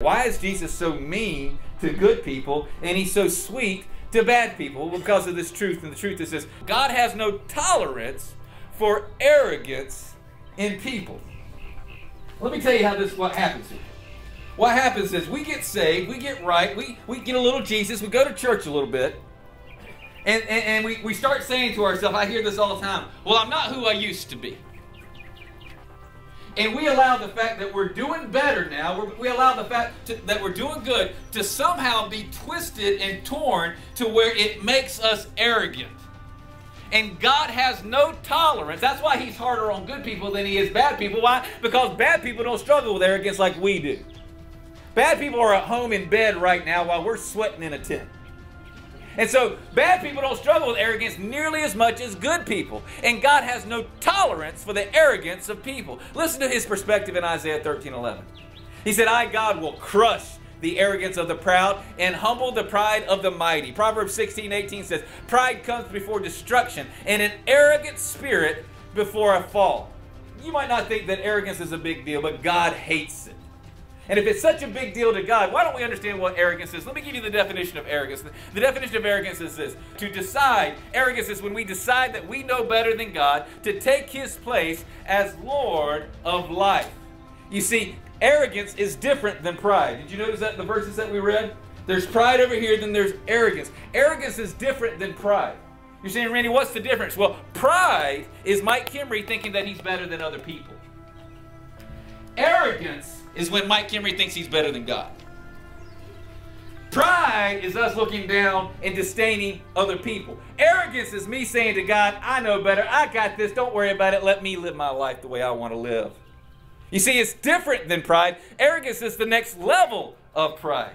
Why is Jesus so mean to good people and he's so sweet to bad people? Because of this truth. And the truth is this God has no tolerance for arrogance in people. Let me tell you how this what happens here. What happens is we get saved, we get right, we, we get a little Jesus, we go to church a little bit, and, and, and we, we start saying to ourselves, I hear this all the time, well, I'm not who I used to be. And we allow the fact that we're doing better now, we allow the fact to, that we're doing good to somehow be twisted and torn to where it makes us arrogant. And God has no tolerance. That's why He's harder on good people than He is bad people. Why? Because bad people don't struggle with arrogance like we do. Bad people are at home in bed right now while we're sweating in a tent. And so bad people don't struggle with arrogance nearly as much as good people. And God has no tolerance for the arrogance of people. Listen to his perspective in Isaiah 13 11. He said, I, God, will crush the arrogance of the proud and humble the pride of the mighty. Proverbs 16 18 says, Pride comes before destruction and an arrogant spirit before a fall. You might not think that arrogance is a big deal, but God hates it. And if it's such a big deal to God, why don't we understand what arrogance is? Let me give you the definition of arrogance. The definition of arrogance is this to decide, arrogance is when we decide that we know better than God, to take his place as Lord of life. You see, arrogance is different than pride. Did you notice that the verses that we read? There's pride over here, then there's arrogance. Arrogance is different than pride. You're saying, Randy, what's the difference? Well, pride is Mike Kimry thinking that he's better than other people. Arrogance is when Mike Kimry thinks he's better than God. Pride is us looking down and disdaining other people. Arrogance is me saying to God, I know better. I got this. Don't worry about it. Let me live my life the way I want to live. You see, it's different than pride. Arrogance is the next level of pride.